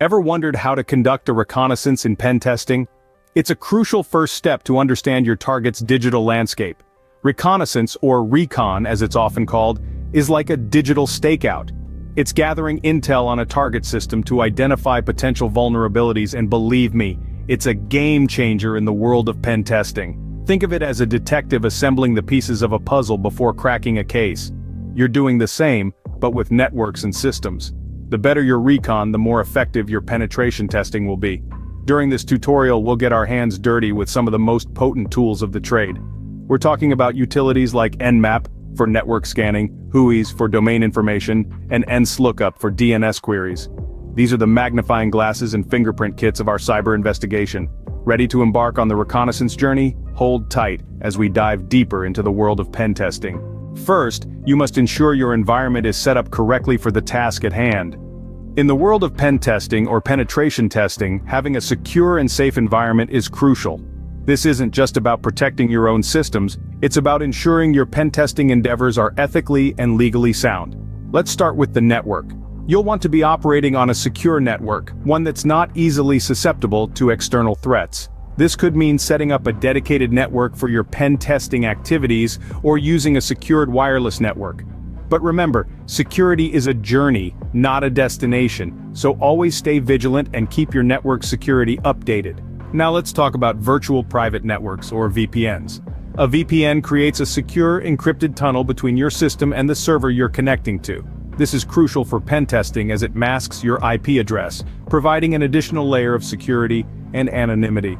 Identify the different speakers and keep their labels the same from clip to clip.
Speaker 1: Ever wondered how to conduct a reconnaissance in pen testing? It's a crucial first step to understand your target's digital landscape. Reconnaissance, or recon as it's often called, is like a digital stakeout. It's gathering intel on a target system to identify potential vulnerabilities and believe me, it's a game changer in the world of pen testing. Think of it as a detective assembling the pieces of a puzzle before cracking a case. You're doing the same, but with networks and systems. The better your recon, the more effective your penetration testing will be. During this tutorial we'll get our hands dirty with some of the most potent tools of the trade. We're talking about utilities like Nmap, for network scanning, WHOIS for domain information, and NSLOOKUP for DNS queries. These are the magnifying glasses and fingerprint kits of our cyber investigation. Ready to embark on the reconnaissance journey? Hold tight as we dive deeper into the world of pen testing. First, you must ensure your environment is set up correctly for the task at hand. In the world of pen testing or penetration testing, having a secure and safe environment is crucial. This isn't just about protecting your own systems, it's about ensuring your pen testing endeavors are ethically and legally sound. Let's start with the network. You'll want to be operating on a secure network, one that's not easily susceptible to external threats. This could mean setting up a dedicated network for your pen testing activities or using a secured wireless network. But remember, security is a journey, not a destination, so always stay vigilant and keep your network security updated. Now let's talk about virtual private networks or VPNs. A VPN creates a secure, encrypted tunnel between your system and the server you're connecting to. This is crucial for pen testing as it masks your IP address, providing an additional layer of security and anonymity.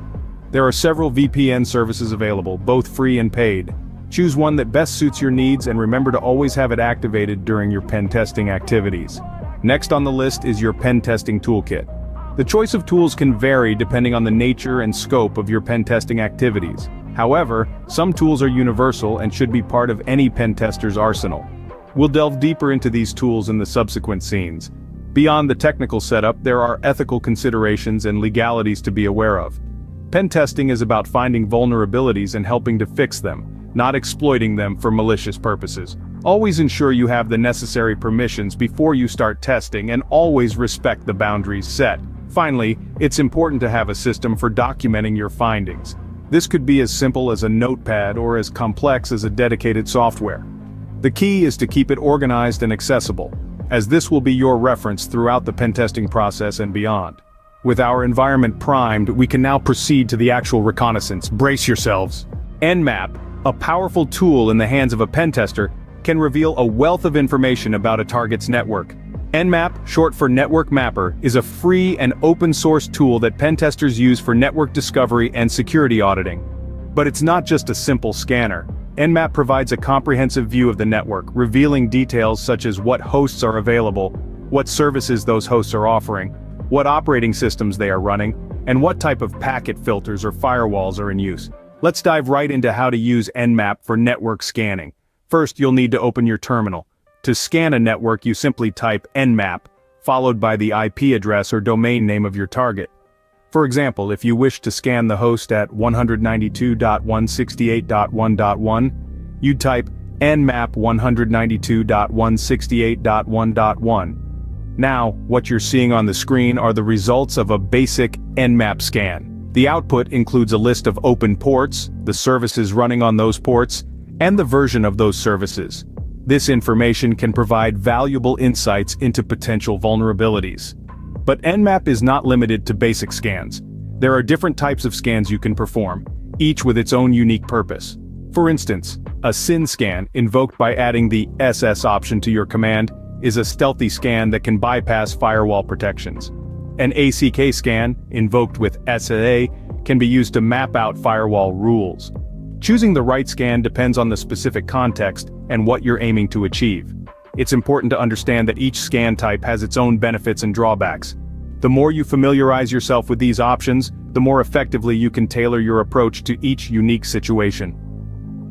Speaker 1: There are several VPN services available, both free and paid. Choose one that best suits your needs and remember to always have it activated during your pen testing activities. Next on the list is your pen testing toolkit. The choice of tools can vary depending on the nature and scope of your pen testing activities. However, some tools are universal and should be part of any pen tester's arsenal. We'll delve deeper into these tools in the subsequent scenes. Beyond the technical setup, there are ethical considerations and legalities to be aware of. Pen testing is about finding vulnerabilities and helping to fix them, not exploiting them for malicious purposes. Always ensure you have the necessary permissions before you start testing and always respect the boundaries set. Finally, it's important to have a system for documenting your findings. This could be as simple as a notepad or as complex as a dedicated software. The key is to keep it organized and accessible, as this will be your reference throughout the pen testing process and beyond. With our environment primed, we can now proceed to the actual reconnaissance. Brace yourselves. Nmap, a powerful tool in the hands of a pen tester, can reveal a wealth of information about a target's network. Nmap, short for Network Mapper, is a free and open-source tool that pen testers use for network discovery and security auditing. But it's not just a simple scanner. Nmap provides a comprehensive view of the network, revealing details such as what hosts are available, what services those hosts are offering, what operating systems they are running, and what type of packet filters or firewalls are in use. Let's dive right into how to use Nmap for network scanning. First you'll need to open your terminal. To scan a network you simply type Nmap, followed by the IP address or domain name of your target. For example, if you wish to scan the host at 192.168.1.1, you'd type nmap 192.168.1.1. Now, what you're seeing on the screen are the results of a basic Nmap scan. The output includes a list of open ports, the services running on those ports, and the version of those services. This information can provide valuable insights into potential vulnerabilities. But Nmap is not limited to basic scans. There are different types of scans you can perform, each with its own unique purpose. For instance, a SYN scan, invoked by adding the SS option to your command, is a stealthy scan that can bypass firewall protections. An ACK scan, invoked with SA, can be used to map out firewall rules. Choosing the right scan depends on the specific context and what you're aiming to achieve. It's important to understand that each scan type has its own benefits and drawbacks. The more you familiarize yourself with these options, the more effectively you can tailor your approach to each unique situation.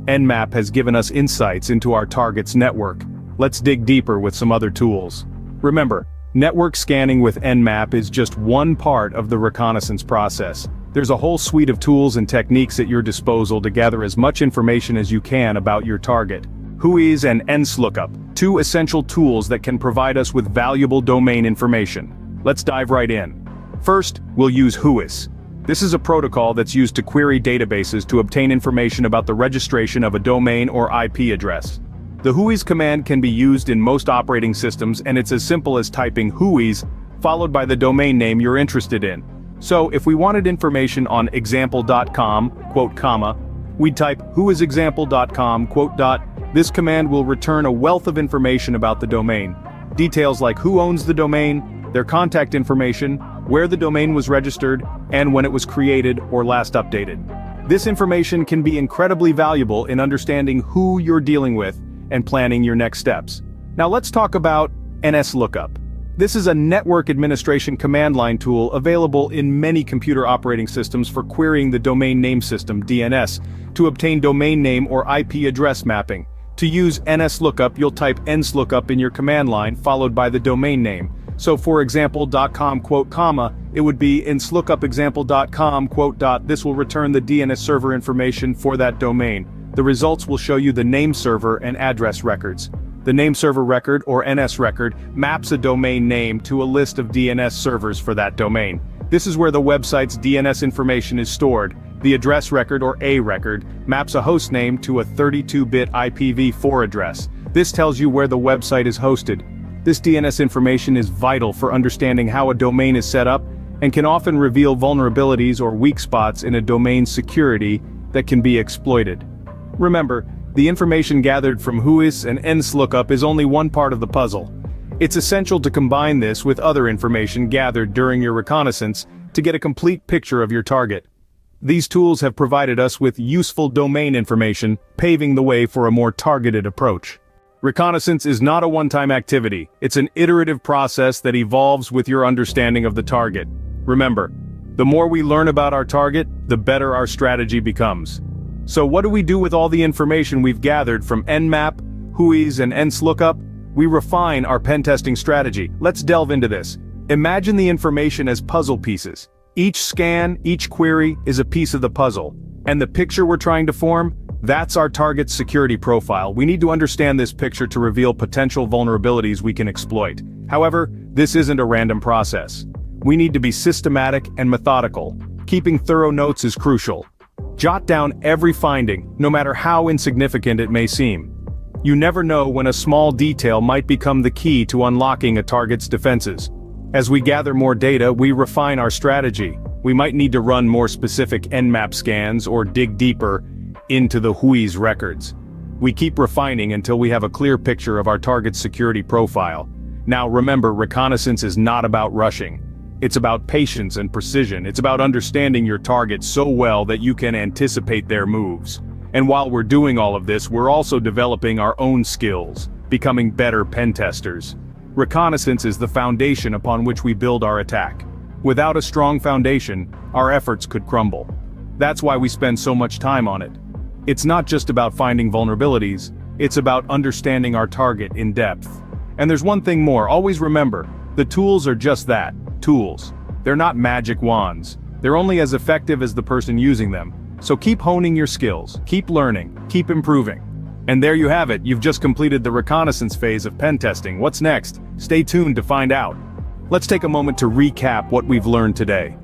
Speaker 1: Nmap has given us insights into our target's network, Let's dig deeper with some other tools. Remember, network scanning with Nmap is just one part of the reconnaissance process. There's a whole suite of tools and techniques at your disposal to gather as much information as you can about your target. WHOIS and NSLOOKUP, two essential tools that can provide us with valuable domain information. Let's dive right in. First, we'll use WHOIS. This is a protocol that's used to query databases to obtain information about the registration of a domain or IP address. The WHOIS command can be used in most operating systems and it's as simple as typing WHOIS, followed by the domain name you're interested in. So if we wanted information on example.com, quote comma, we'd type whoisexample.com, quote dot, this command will return a wealth of information about the domain. Details like who owns the domain, their contact information, where the domain was registered, and when it was created or last updated. This information can be incredibly valuable in understanding who you're dealing with and planning your next steps. Now let's talk about NSLOOKUP. This is a network administration command line tool available in many computer operating systems for querying the domain name system DNS to obtain domain name or IP address mapping. To use NSLOOKUP you'll type NSLOOKUP in your command line followed by the domain name. So for example .com quote comma, it would be nslookup quote dot this will return the DNS server information for that domain. The results will show you the name server and address records. The name server record, or NS record, maps a domain name to a list of DNS servers for that domain. This is where the website's DNS information is stored. The address record, or A record, maps a host name to a 32-bit IPv4 address. This tells you where the website is hosted. This DNS information is vital for understanding how a domain is set up and can often reveal vulnerabilities or weak spots in a domain's security that can be exploited. Remember, the information gathered from WHOIS and NSLOOKUP is only one part of the puzzle. It's essential to combine this with other information gathered during your reconnaissance to get a complete picture of your target. These tools have provided us with useful domain information, paving the way for a more targeted approach. Reconnaissance is not a one-time activity, it's an iterative process that evolves with your understanding of the target. Remember, the more we learn about our target, the better our strategy becomes. So what do we do with all the information we've gathered from Nmap, WHOIS and NSLOOKUP? We refine our pen testing strategy. Let's delve into this. Imagine the information as puzzle pieces. Each scan, each query, is a piece of the puzzle. And the picture we're trying to form? That's our target's security profile. We need to understand this picture to reveal potential vulnerabilities we can exploit. However, this isn't a random process. We need to be systematic and methodical. Keeping thorough notes is crucial. Jot down every finding, no matter how insignificant it may seem. You never know when a small detail might become the key to unlocking a target's defenses. As we gather more data, we refine our strategy. We might need to run more specific Nmap scans or dig deeper into the WHOIS records. We keep refining until we have a clear picture of our target's security profile. Now remember, reconnaissance is not about rushing. It's about patience and precision, it's about understanding your target so well that you can anticipate their moves. And while we're doing all of this, we're also developing our own skills, becoming better pen testers. Reconnaissance is the foundation upon which we build our attack. Without a strong foundation, our efforts could crumble. That's why we spend so much time on it. It's not just about finding vulnerabilities, it's about understanding our target in depth. And there's one thing more, always remember, the tools are just that, tools. They're not magic wands. They're only as effective as the person using them. So keep honing your skills, keep learning, keep improving. And there you have it, you've just completed the reconnaissance phase of pen testing. What's next? Stay tuned to find out. Let's take a moment to recap what we've learned today.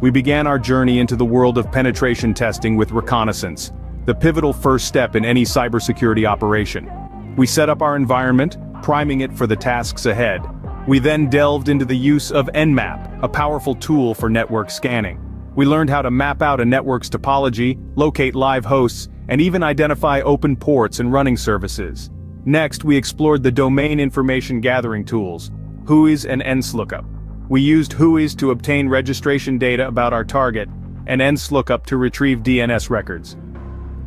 Speaker 1: We began our journey into the world of penetration testing with reconnaissance, the pivotal first step in any cybersecurity operation. We set up our environment, priming it for the tasks ahead, we then delved into the use of Nmap, a powerful tool for network scanning. We learned how to map out a network's topology, locate live hosts, and even identify open ports and running services. Next, we explored the domain information gathering tools, WHOIS and NSLOOKUP. We used WHOIS to obtain registration data about our target, and NSLOOKUP to retrieve DNS records.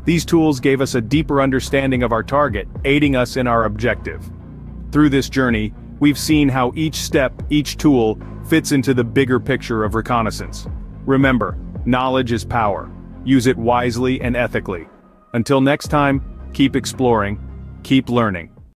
Speaker 1: These tools gave us a deeper understanding of our target, aiding us in our objective. Through this journey, we've seen how each step, each tool, fits into the bigger picture of reconnaissance. Remember, knowledge is power. Use it wisely and ethically. Until next time, keep exploring, keep learning.